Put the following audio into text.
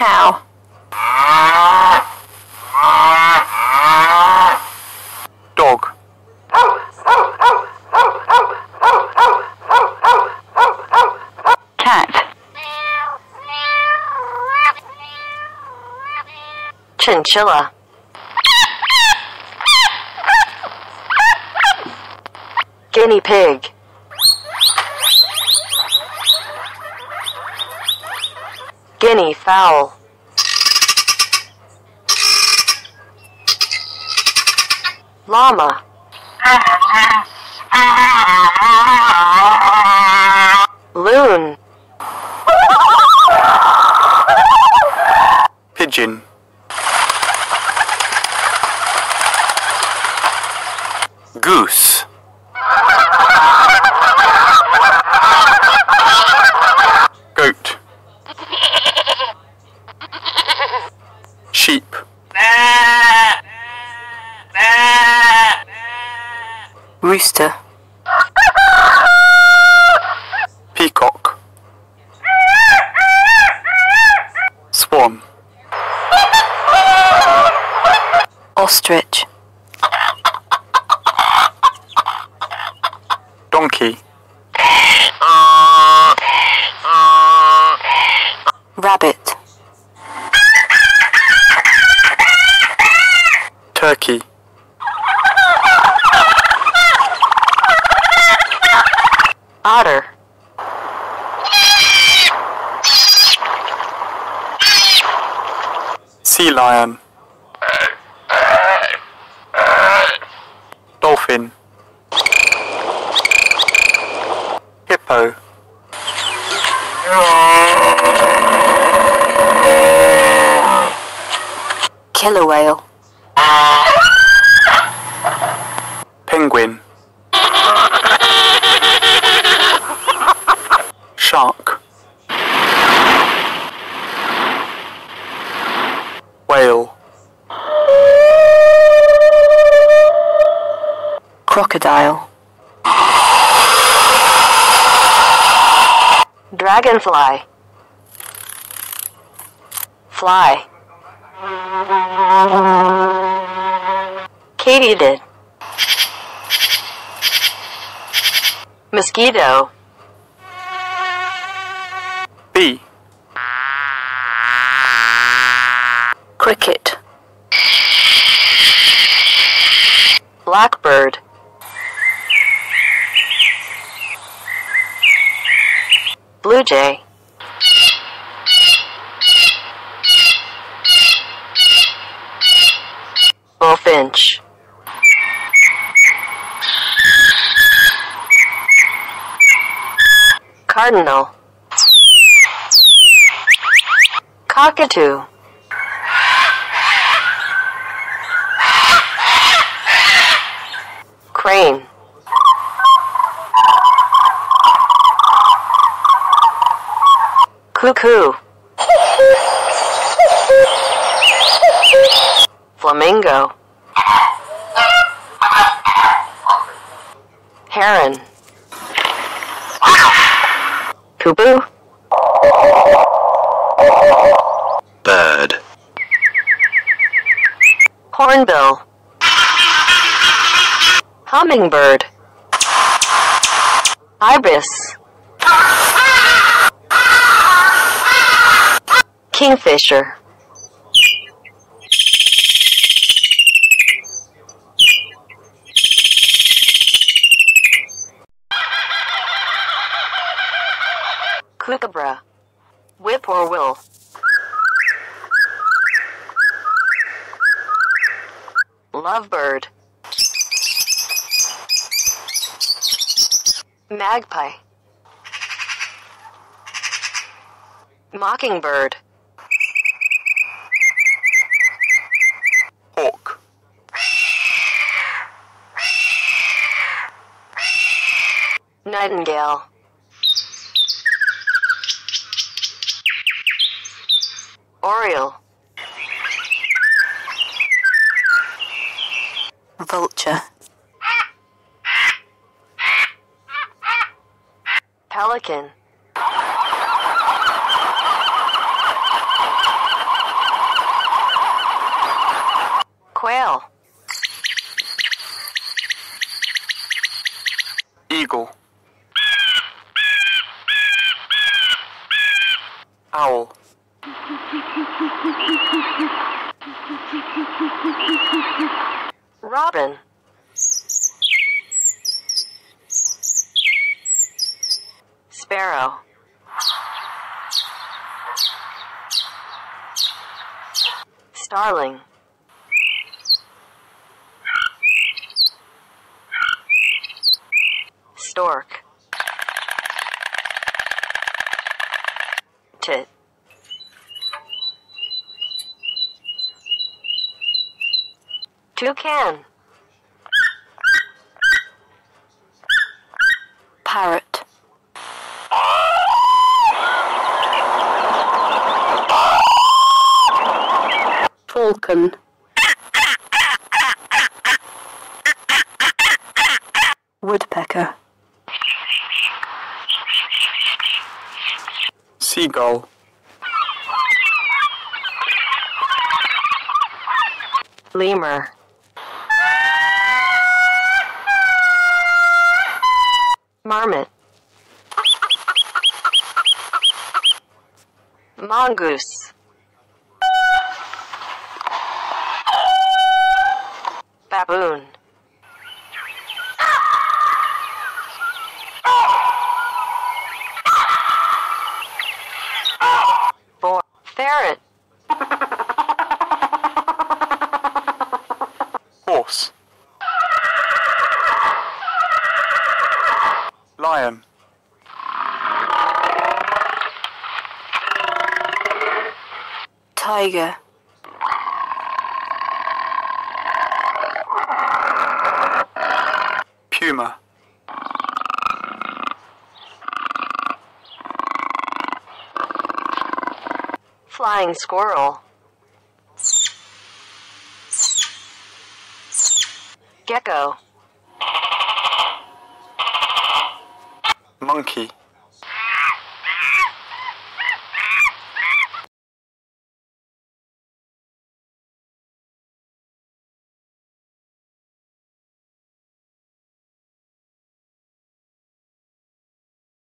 Cow. Dog. Cat. Chinchilla. Guinea pig. Guinea fowl. Llama. Loon. Pigeon. Goose. Rooster. Peacock. Swan. Ostrich. Sea lion. Dolphin. Hippo. Killer whale. Penguin. Shark. Whale. Crocodile. Dragonfly. Fly. Katydid. Mosquito. Bee. Cricket. Blue jay. Bullfinch. Cardinal. Cockatoo. Crane. Cuckoo. Flamingo. Heron. Cuckoo. bird, Hornbill. Hummingbird. Ibis. Kingfisher. Kookaburra. Whip-poor-will. Lovebird. Magpie. Mockingbird. Nightingale. Oriole. Vulture. Pelican. Quail. Eagle. Owl. Robin. Sparrow. Starling. Stork. Tit. Toucan. Parrot. Falcon. Seagull. Lemur. Marmot. Mongoose. Tiger. Puma. Flying squirrel. Gecko. Monkey.